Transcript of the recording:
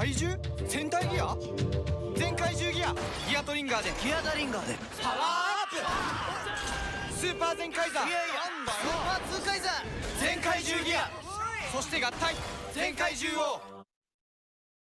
怪獣？戦隊ギア？全怪獣ギア？ギアトリンガーで。ギアダリンガーで。パワーアップ！スーパー全開ザー。いやいや。スーパー2ーカイザー。全怪獣ギア。そして合体。全怪獣を